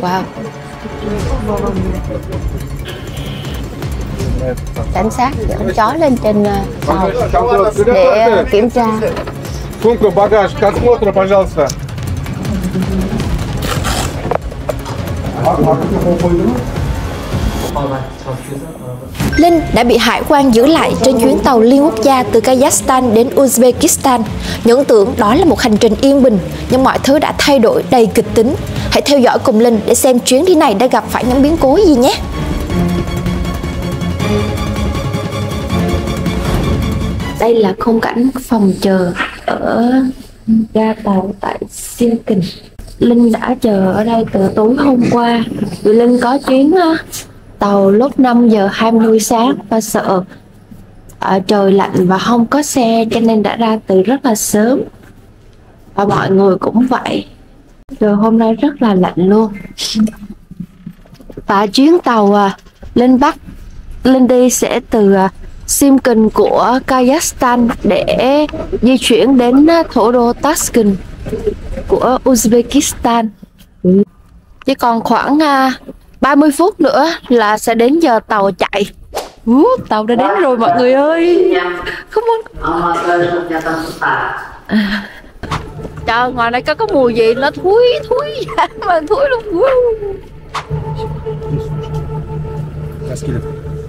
Wow Cảnh sát dẫn chó lên trên ờ, tàu để ờ, kiểm tra Сумку, багаж, к осмотру, пожалуйста. Linh đã bị hải quan giữ lại trên chuyến tàu liên quốc gia từ Kazakhstan đến Uzbekistan. Những tưởng đó là một hành trình yên bình, nhưng mọi thứ đã thay đổi đầy kịch tính. Theo dõi cùng Linh để xem chuyến đi này đã gặp phải những biến cố gì nhé. Đây là khung cảnh phòng chờ ở ga tàu tại Sinkin. Linh đã chờ ở đây từ tối hôm qua. Vì Linh có chuyến tàu lúc 5 giờ 20 sáng và sợ ở trời lạnh và không có xe cho nên đã ra từ rất là sớm. Và mọi người cũng vậy. Rồi hôm nay rất là lạnh luôn. Và chuyến tàu à, lên Bắc, lên đi sẽ từ à, Simkin của Kazakhstan để di chuyển đến à, thủ đô Tashkent của Uzbekistan. Chỉ còn khoảng à, 30 phút nữa là sẽ đến giờ tàu chạy. Ú, tàu đã đến rồi mọi người ơi. Không muốn. Trời ngoài này có cái mùi gì nó thúi thúi mà thúi luôn.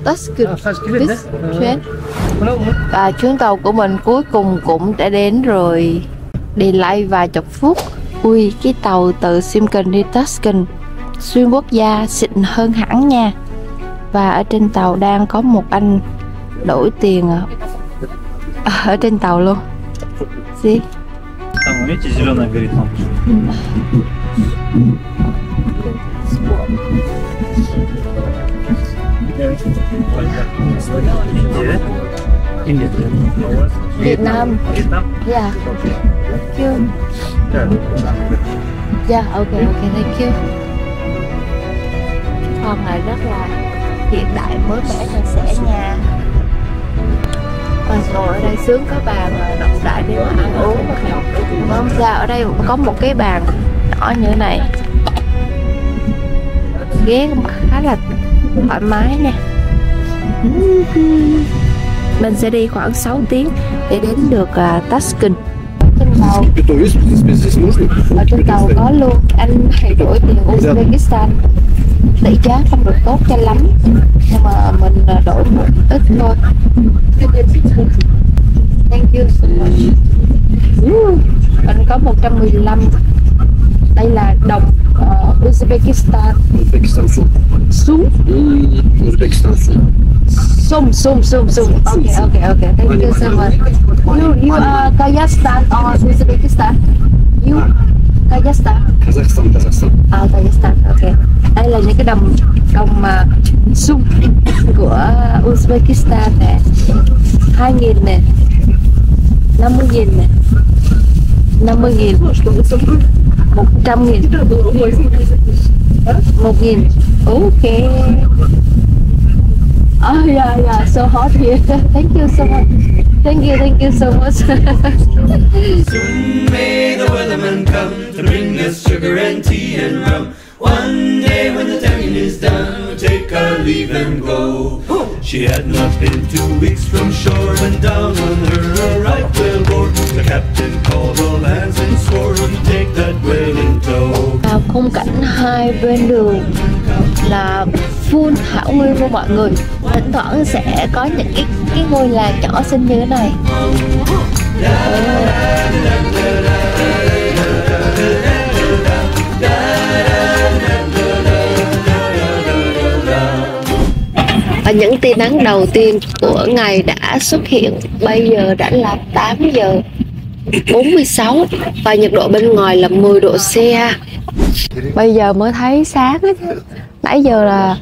This train. Và chuyến tàu của mình cuối cùng cũng đã đến rồi. Delay vài chục phút. Ui, cái tàu từ Simkin đi Tashkent xuyên quốc gia xịn hơn hẳn nha. Và ở trên tàu đang có một anh đổi tiền ở, ở trên tàu luôn. Gì? Там, видите, зеленая горит лампочка? Индия? Индия. Việt Nam. Вьетнам? Yeah. Thank you. Да. Yeah, ok ok, thank you. Con này rất là hiện đại mới mẻ sạch sẽ nha. mà ngồi ở đây sướng có bàn rộng rãi để mà ăn uống hôm ra ở đây cũng có một cái bàn nhỏ như thế này. Ghế cũng khá là thoải mái nè mình sẽ đi khoảng 6 tiếng để đến được uh, Tuscan. Trên tàu. Ở trên tàu có luôn. Anh thay đổi tiền Uzbekistan. Tỷ giá không được tốt cho lắm. Nhưng mà mình à, đổi một ít thôi chưa xin lỗi anh có 115 đây là đồng uh, Uzbekistan. Uzbekistan sum sum Uzbekistan sum sum sum sum okay okay okay thank you so much. You you are Kazakhstan or Uzbekistan? You à. Kazakhstan? Kazakhstan Kazakhstan. À Kazakhstan. Okay đây là những cái đồng đồng uh, sum của Uzbekistan nè. 2000 nè. 50.000 nè, 50.000, 100.000, 1.000. Ok. Oh yeah, yeah, so hot here. Thank you so much. Thank you, thank you so much. Soon may the weatherman come to bring us sugar and tea and rum. One day when the tonguing is done, we'll take our leave and go. She had not been two weeks from shore when down on her a right whale bore. The captain called all hands and swore we'd take that whale in tow. Vào khung cảnh hai bên đường là full thảo nguyên luôn mọi người thỉnh thoảng sẽ có những cái cái ngôi làng nhỏ xinh như thế này và những tia nắng đầu tiên của ngày đã xuất hiện bây giờ đã là 8 giờ 46 và nhiệt độ bên ngoài là 10 độ C Bây giờ mới thấy sáng chứ. Nãy giờ là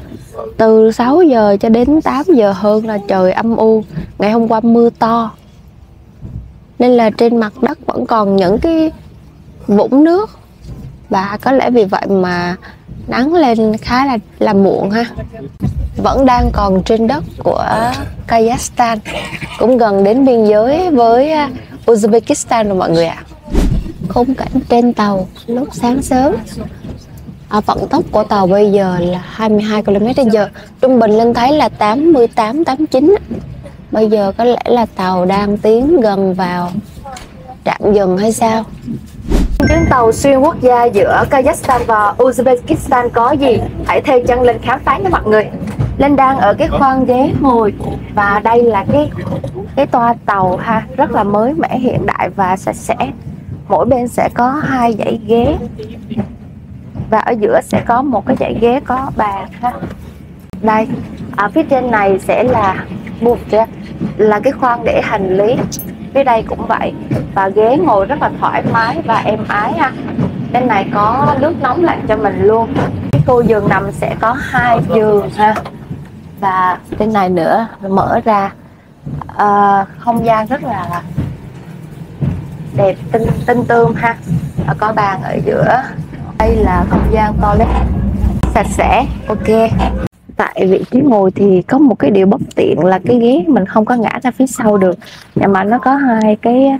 từ 6 giờ cho đến 8 giờ hơn là trời âm u. Ngày hôm qua mưa to. Nên là trên mặt đất vẫn còn những cái vũng nước. Và có lẽ vì vậy mà nắng lên khá là là muộn ha. Vẫn đang còn trên đất của Kazakhstan, cũng gần đến biên giới với à, Uzbekistan rồi mọi người ạ. Khung cảnh trên tàu lúc sáng sớm À, vận tốc của tàu bây giờ là 22 km/h Trung bình Linh thấy là 88, 89 á. Bây giờ có lẽ là tàu đang tiến gần vào trạm dừng hay sao Chuyến tàu xuyên quốc gia giữa Kazakhstan và Uzbekistan có gì? Hãy theo chân Linh khám phá nha mọi người Linh đang ở cái khoang ghế ngồi. Và đây là cái cái toa tàu ha. Rất là mới mẻ hiện đại và sạch sẽ. Mỗi bên sẽ có hai dãy ghế. Và ở giữa sẽ có một cái dãy ghế có bàn ha. Đây ở phía trên này sẽ là buộc ra là cái khoang để hành lý. Phía đây cũng vậy. Và ghế ngồi rất là thoải mái và êm ái ha. Bên này có nước nóng lạnh cho mình luôn. Cái khu giường nằm sẽ có hai giường ha và bên này nữa mở ra à, không gian rất là đẹp tinh tinh tươm ha. Có bàn ở giữa. Đây là không gian toilet. Sạch sẽ ok. Tại vị trí ngồi thì có một cái điều bất tiện là cái ghế mình không có ngã ra phía sau được. Nhưng mà nó có hai cái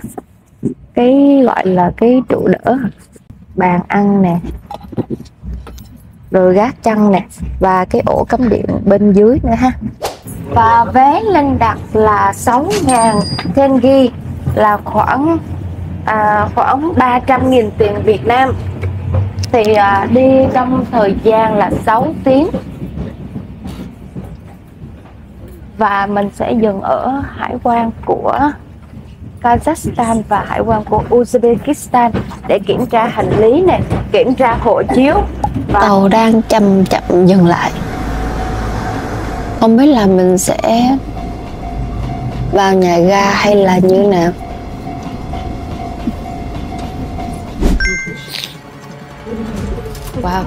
cái gọi là cái trụ đỡ. Bàn ăn nè rồi gác chăn nè và cái ổ cắm điện bên dưới nữa ha. Và vé lên đặt là 6.000 trên là khoảng à, khoảng 300.000 tiền Việt Nam. Thì à, đi trong thời gian là 6 tiếng. Và mình sẽ dừng ở hải quan của Kazakhstan và hải quan của Uzbekistan để kiểm tra hành lý này, kiểm tra hộ chiếu Và... Tàu đang chậm chậm dừng lại. Không biết là mình sẽ vào nhà ga hay là như nào. Wow.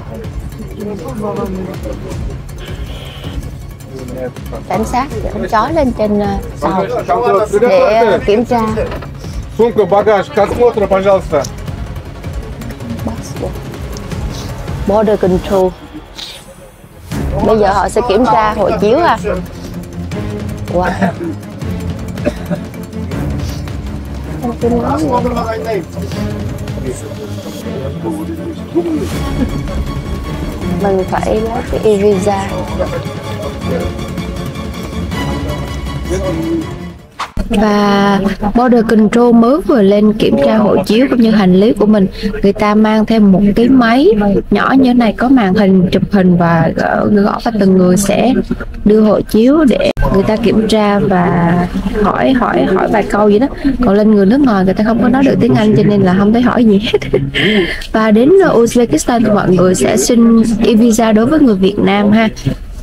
Cảnh sát dẫn chó lên trên tàu để kiểm tra. Сумка, багаж, к осмотру, пожалуйста. Border control. Bây giờ họ sẽ kiểm tra hộ chiếu à. Wow. Mình phải lấy cái e-visa và border control mới vừa lên kiểm tra hộ chiếu cũng như hành lý của mình. Người ta mang thêm một cái máy nhỏ như này, có màn hình, chụp hình và gõ và từng người sẽ đưa hộ chiếu để người ta kiểm tra và hỏi hỏi hỏi vài câu gì đó. Còn lên người nước ngoài, người ta không có nói được tiếng Anh cho nên là không thấy hỏi gì hết. Và đến Uzbekistan thì mọi người sẽ xin e-visa đối với người Việt Nam ha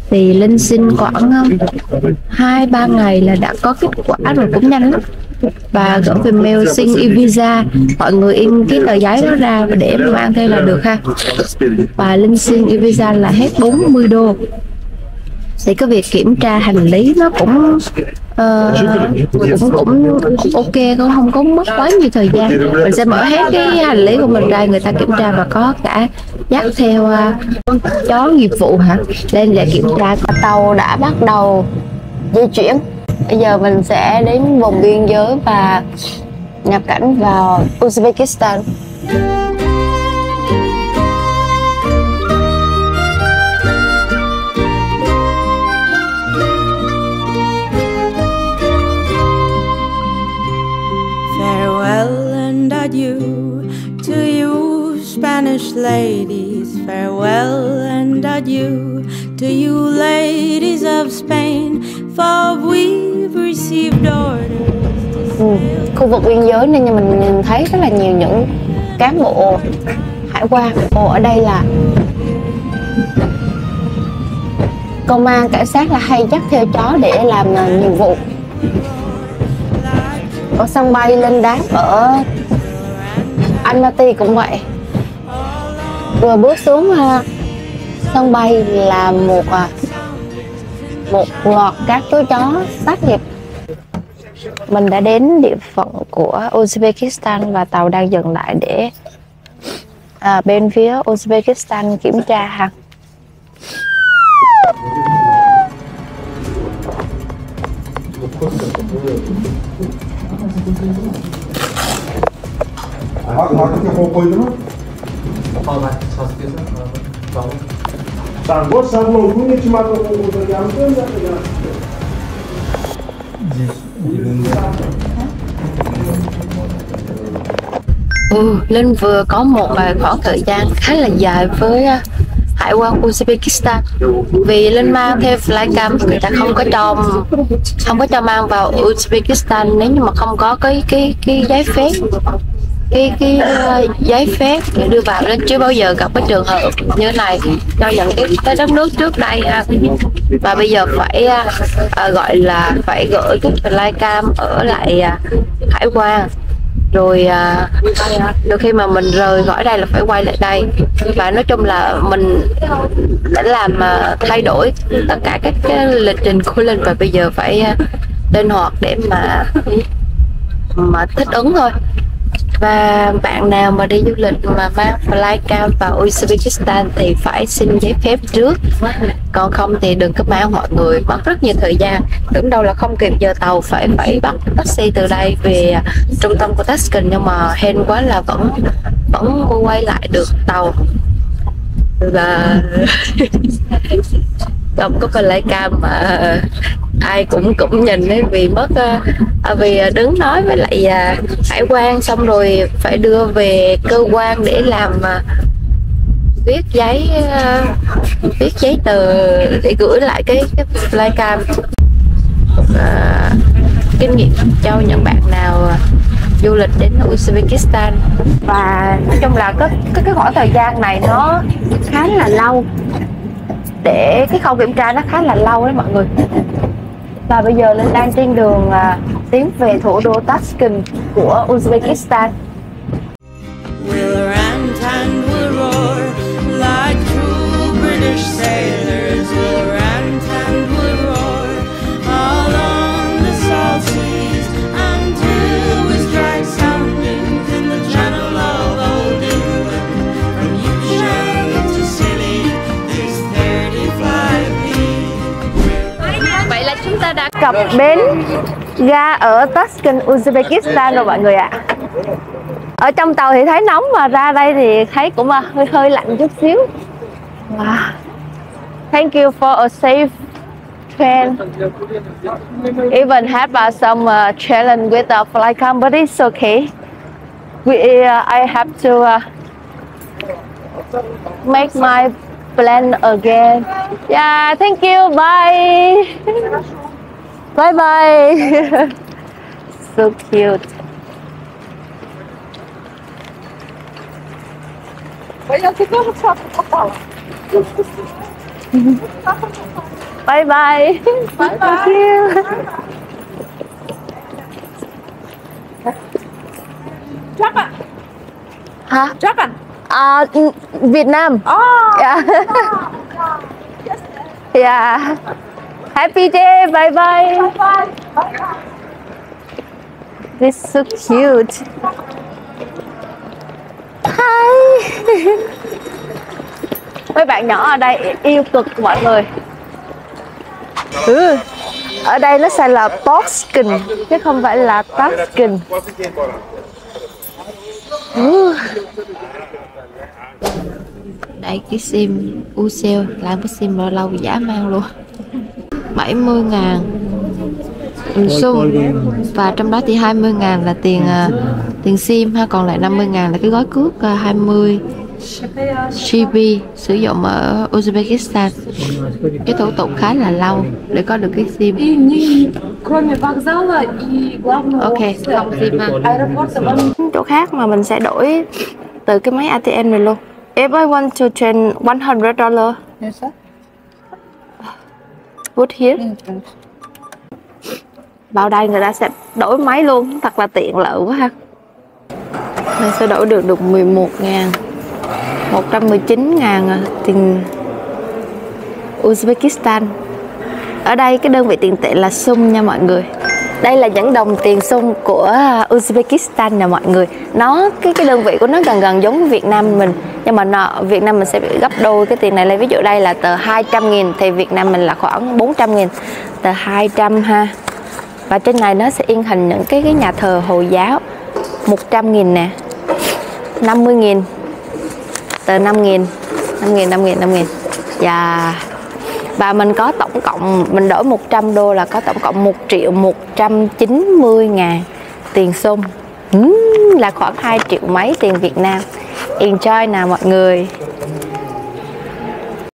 thì linh xin khoảng ờ, hai, ba ngày là đã có kết quả rồi, cũng nhanh lắm. Và gửi về mail xin e-visa mọi người in cái tờ giấy đó ra và để mang theo là được ha. Và linh xin e-visa là hết 40 đô thì cái việc kiểm tra hành lý nó cũng uh, cũng cũng ok cũng không có mất quá nhiều thời gian. Mình sẽ mở hết cái hành lý của mình ra người ta kiểm tra và có cả dắt theo uh, chó nghiệp vụ hả? Lên để kiểm tra tàu đã bắt đầu di chuyển. Bây giờ mình sẽ đến vùng biên giới và nhập cảnh vào Uzbekistan. Ladies, farewell and adieu to you, ladies of Spain, for we've received orders. Ừ. Khu vực biên giới nên mình nhìn thấy rất là nhiều những cán bộ hải quan. Ồ, ở đây là công an cảnh sát là hay dắt theo chó để làm ờ, nhiệm vụ ở sân bay lên đáp ở Almaty cũng vậy vừa bước xuống à, sân bay là một à, một loạt các chú chó tác nghiệp mình đã đến địa phận của Uzbekistan và tàu đang dừng lại để à, bên phía Uzbekistan kiểm tra Dar vor să nu pune ce m-a făcut cu tăi, am gândit Ừ, Linh vừa có một à, khoảng thời gian khá là dài với à, hải quan Uzbekistan. Vì Linh mang theo flycam người ta không có cho không có cho mang vào Uzbekistan nếu như mà không có cái cái cái giấy phép cái cái uh, giấy phép để đưa vào nên chưa bao giờ gặp cái trường hợp như này. Cho những cái, cái đất nước trước đây ha. và bây giờ phải uh, gọi là phải gửi cái flycam ở lại hải quan. Rồi à, đôi khi mà mình rời khỏi đây là phải quay lại đây. Và nói chung là mình đã làm à, thay đổi tất cả các cái lịch trình của linh và bây giờ phải à, linh hoạt để mà mà thích ứng thôi và bạn nào mà đi du lịch mà mang flycam vào Uzbekistan thì phải xin giấy phép trước. Còn không thì đừng có mang mọi người, mất rất nhiều thời gian. Tưởng đâu là không kịp giờ tàu phải phải bắt taxi từ đây về trung tâm của Tashkent nhưng mà hên quá là vẫn vẫn quay lại được tàu. Và không có flycam mà ai cũng cũng nhìn ấy vì mất ờ, à, vì ờ, đứng nói với lại ờ, hải quan xong rồi phải đưa về cơ quan để làm viết giấy viết giấy tờ để gửi lại cái, cái flycam à, kinh nghiệm cho những bạn nào du lịch đến Uzbekistan. Và nói chung là cái cái, cái khoảng thời gian này nó khá là lâu. Để cái khâu kiểm tra nó khá là lâu đấy mọi người và bây giờ linh đang trên đường à, tiến về thủ đô Tashkent của Uzbekistan We'll rant and we'll roar like true British sailors. Gặp bến ga ở Tashkent, Uzbekistan rồi mọi người ạ. Ở trong tàu thì thấy nóng mà ra đây thì thấy cũng à, hơi hơi lạnh chút xíu. Wow. Thank you for a safe train. Even have uh, some uh, challenge with the flight company it's okay. We, uh, I have to uh, make my plan again. Yeah, thank you. Bye. bye bye. so cute. Bye bye. Thank you. Hả? Chắc à? À, ừ, Việt Nam. Oh, Yeah. yeah. Happy day. Bye bye. This is so cute. Hi. Mấy bạn nhỏ ở đây yêu cực mọi người. Ừ. Ở đây nó sẽ là Toskin chứ không phải là Taskin. Ừ. Đây cái sim Ucell làm cái sim lâu lâu giá mang luôn 70 ngàn. Ừ, Sung và trong đó thì 20 ngàn là tiền à, tiền sim ha còn lại 50 ngàn là cái gói cước à, 20 GB sử dụng ở Uzbekistan. Cái thủ tục khá là lâu để có được cái sim. Ok không sim chỗ khác mà mình sẽ đổi từ cái máy ATM này luôn. If I want to change 100 dollar. Yes, sir put here. Vào đây người ta sẽ đổi máy luôn thật là tiện lợi quá ha. Mình sẽ đổi được được 11 ngàn. 119 ngàn à, tiền Uzbekistan. Ở đây cái đơn vị tiền tệ là sum nha mọi người. Đây là những đồng tiền xung của Uzbekistan nè mọi người. Nó cái cái đơn vị của nó gần gần giống với Việt Nam mình nhưng mà nợ Việt Nam mình sẽ bị gấp đôi cái tiền này. Lên ví dụ đây là tờ 200 nghìn thì Việt Nam mình là khoảng 400 nghìn. Tờ 200 ha. Và trên này nó sẽ in hình những cái cái nhà thờ Hồi giáo. 100 nghìn nè. 50 nghìn. Tờ 5 nghìn. 5 nghìn 5 nghìn 5 nghìn. Và Và mình có tổng cộng Mình đổi 100 đô là có tổng cộng 1 triệu 190 ngàn Tiền xung Ừm, Là khoảng 2 triệu mấy tiền Việt Nam. Enjoy nào mọi người.